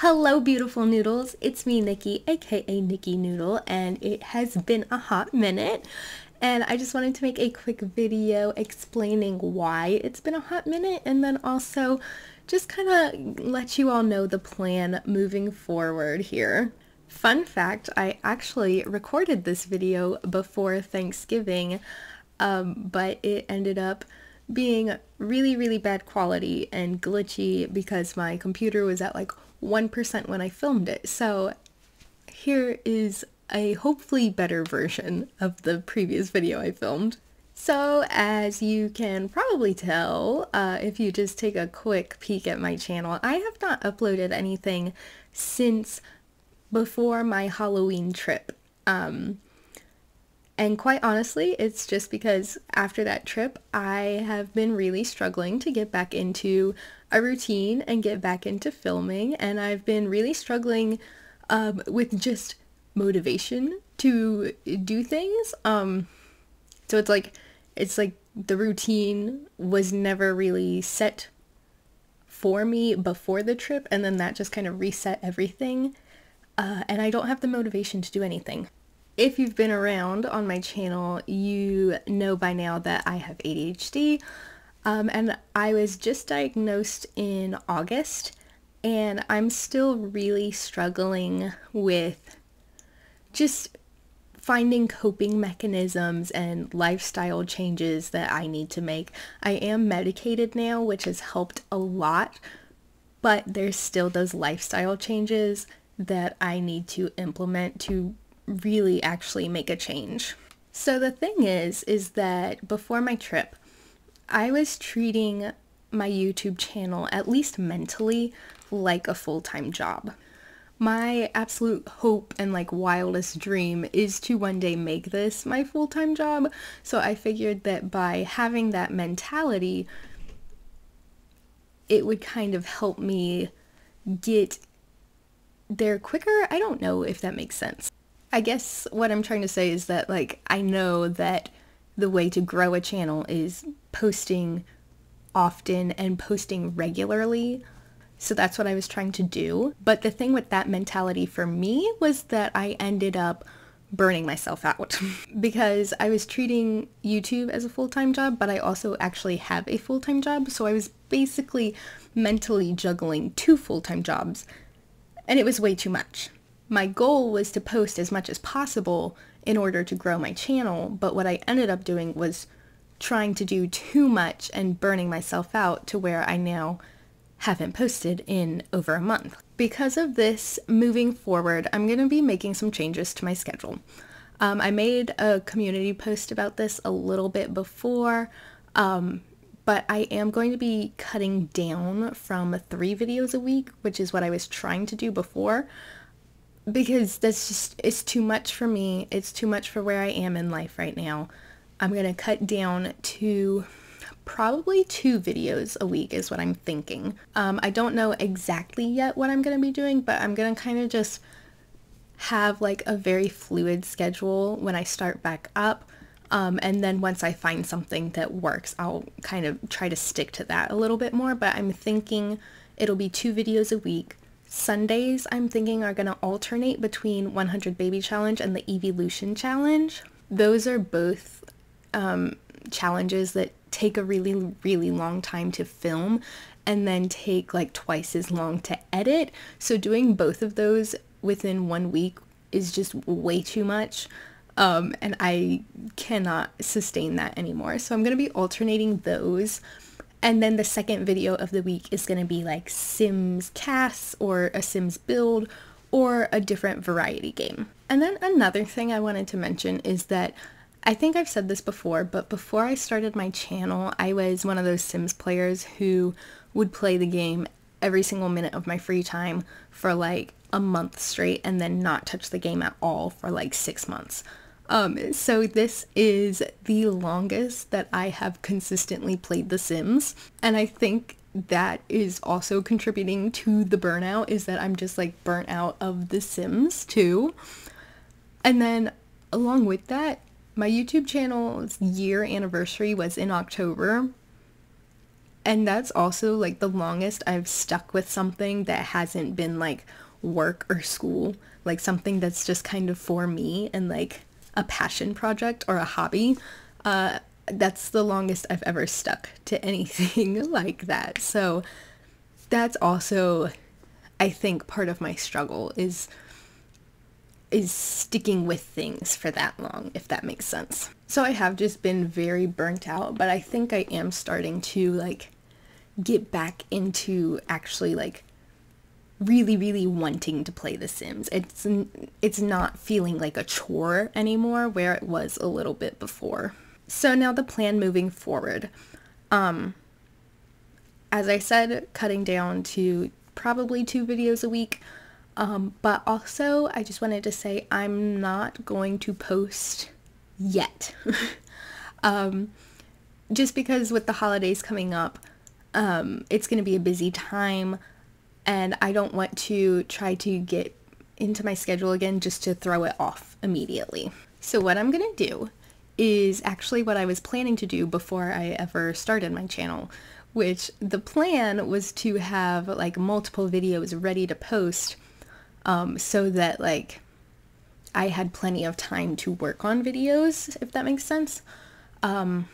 Hello beautiful noodles, it's me Nikki aka Nikki Noodle and it has been a hot minute and I just wanted to make a quick video explaining why it's been a hot minute and then also just kind of let you all know the plan moving forward here. Fun fact, I actually recorded this video before Thanksgiving um, but it ended up being really really bad quality and glitchy because my computer was at like 1% when I filmed it. So here is a hopefully better version of the previous video I filmed. So as you can probably tell, uh, if you just take a quick peek at my channel, I have not uploaded anything since before my Halloween trip. Um, and quite honestly, it's just because after that trip, I have been really struggling to get back into a routine and get back into filming. And I've been really struggling um, with just motivation to do things. Um, so it's like, it's like the routine was never really set for me before the trip. And then that just kind of reset everything. Uh, and I don't have the motivation to do anything. If you've been around on my channel, you know by now that I have ADHD um, and I was just diagnosed in August and I'm still really struggling with just finding coping mechanisms and lifestyle changes that I need to make. I am medicated now, which has helped a lot, but there's still those lifestyle changes that I need to implement to really actually make a change. So the thing is, is that before my trip, I was treating my YouTube channel, at least mentally, like a full-time job. My absolute hope and like wildest dream is to one day make this my full-time job. So I figured that by having that mentality, it would kind of help me get there quicker. I don't know if that makes sense. I guess what I'm trying to say is that like I know that the way to grow a channel is posting often and posting regularly. So that's what I was trying to do. But the thing with that mentality for me was that I ended up burning myself out because I was treating YouTube as a full-time job, but I also actually have a full-time job. So I was basically mentally juggling two full-time jobs and it was way too much my goal was to post as much as possible in order to grow my channel, but what I ended up doing was trying to do too much and burning myself out to where I now haven't posted in over a month. Because of this, moving forward, I'm going to be making some changes to my schedule. Um, I made a community post about this a little bit before, um, but I am going to be cutting down from three videos a week, which is what I was trying to do before because that's just it's too much for me it's too much for where i am in life right now i'm gonna cut down to probably two videos a week is what i'm thinking um, i don't know exactly yet what i'm gonna be doing but i'm gonna kind of just have like a very fluid schedule when i start back up um, and then once I find something that works, I'll kind of try to stick to that a little bit more. But I'm thinking it'll be two videos a week. Sundays I'm thinking are going to alternate between 100 Baby Challenge and the Evolution Challenge. Those are both um, challenges that take a really, really long time to film and then take like twice as long to edit. So doing both of those within one week is just way too much. Um, and I cannot sustain that anymore. So I'm going to be alternating those. And then the second video of the week is going to be like Sims CAS or a Sims build or a different variety game. And then another thing I wanted to mention is that I think I've said this before, but before I started my channel, I was one of those Sims players who would play the game every single minute of my free time for like a month straight and then not touch the game at all for like six months. Um, so this is the longest that I have consistently played The Sims, and I think that is also contributing to the burnout is that I'm just like burnt out of The Sims too. And then along with that, my YouTube channel's year anniversary was in October. And that's also like the longest I've stuck with something that hasn't been like work or school, like something that's just kind of for me and like a passion project or a hobby. Uh, that's the longest I've ever stuck to anything like that. So that's also, I think, part of my struggle is is sticking with things for that long, if that makes sense. So I have just been very burnt out, but I think I am starting to like get back into actually like really really wanting to play the sims. It's it's not feeling like a chore anymore where it was a little bit before. So now the plan moving forward um as i said cutting down to probably two videos a week. Um but also i just wanted to say i'm not going to post yet. Um just because with the holidays coming up um it's going to be a busy time and I don't want to try to get into my schedule again just to throw it off immediately. So what I'm going to do is actually what I was planning to do before I ever started my channel, which the plan was to have like multiple videos ready to post um, so that like I had plenty of time to work on videos, if that makes sense. Um,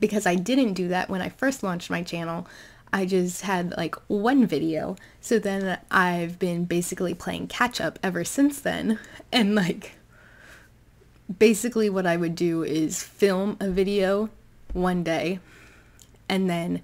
because I didn't do that when I first launched my channel. I just had like one video. So then I've been basically playing catch up ever since then. And like basically what I would do is film a video one day and then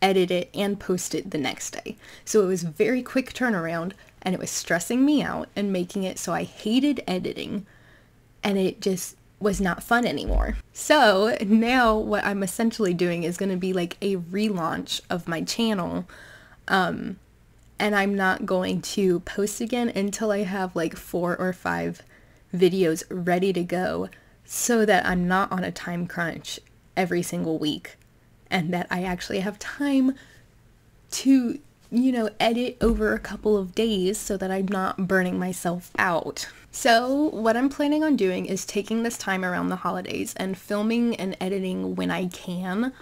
edit it and post it the next day. So it was very quick turnaround and it was stressing me out and making it so I hated editing and it just was not fun anymore. So now what I'm essentially doing is going to be like a relaunch of my channel. Um, and I'm not going to post again until I have like four or five videos ready to go so that I'm not on a time crunch every single week and that I actually have time to, you know, edit over a couple of days so that I'm not burning myself out. So what I'm planning on doing is taking this time around the holidays and filming and editing when I can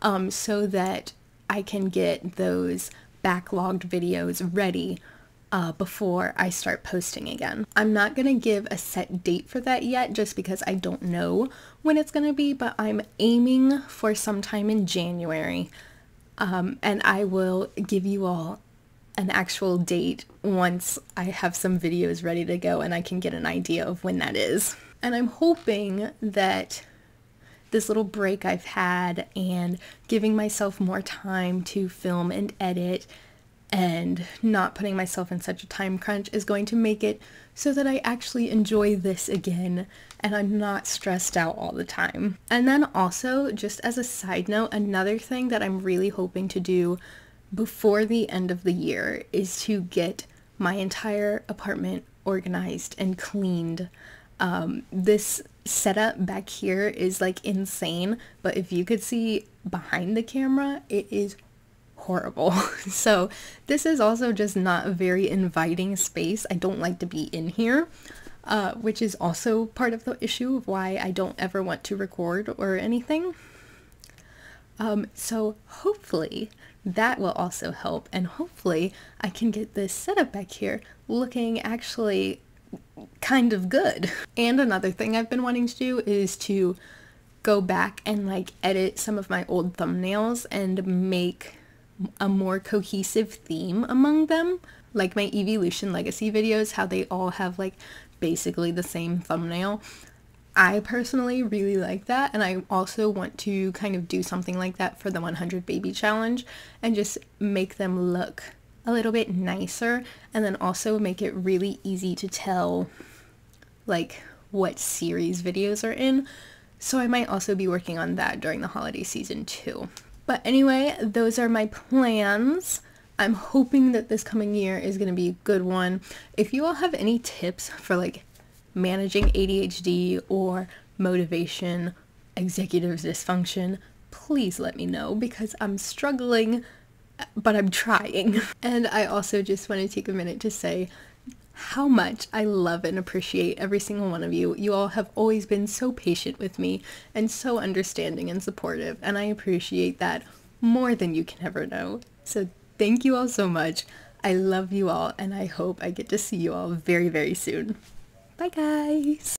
um, so that I can get those backlogged videos ready uh, before I start posting again. I'm not going to give a set date for that yet just because I don't know when it's going to be, but I'm aiming for sometime in January. Um, and I will give you all an actual date once I have some videos ready to go and I can get an idea of when that is. And I'm hoping that this little break I've had and giving myself more time to film and edit and not putting myself in such a time crunch is going to make it so that I actually enjoy this again and I'm not stressed out all the time. And then also, just as a side note, another thing that I'm really hoping to do before the end of the year is to get my entire apartment organized and cleaned. Um, this setup back here is like insane, but if you could see behind the camera, it is horrible. so this is also just not a very inviting space. I don't like to be in here, uh, which is also part of the issue of why I don't ever want to record or anything. Um, so hopefully that will also help and hopefully I can get this setup back here looking actually kind of good. And another thing I've been wanting to do is to go back and like edit some of my old thumbnails and make a more cohesive theme among them. Like my Evolution Legacy videos, how they all have like basically the same thumbnail. I personally really like that and I also want to kind of do something like that for the 100 baby challenge and just make them look a little bit nicer and then also make it really easy to tell like what series videos are in. So I might also be working on that during the holiday season too. But anyway, those are my plans. I'm hoping that this coming year is going to be a good one. If you all have any tips for like managing ADHD or motivation, executive dysfunction, please let me know because I'm struggling, but I'm trying. And I also just want to take a minute to say how much I love and appreciate every single one of you. You all have always been so patient with me and so understanding and supportive, and I appreciate that more than you can ever know. So thank you all so much. I love you all and I hope I get to see you all very, very soon. Bye guys!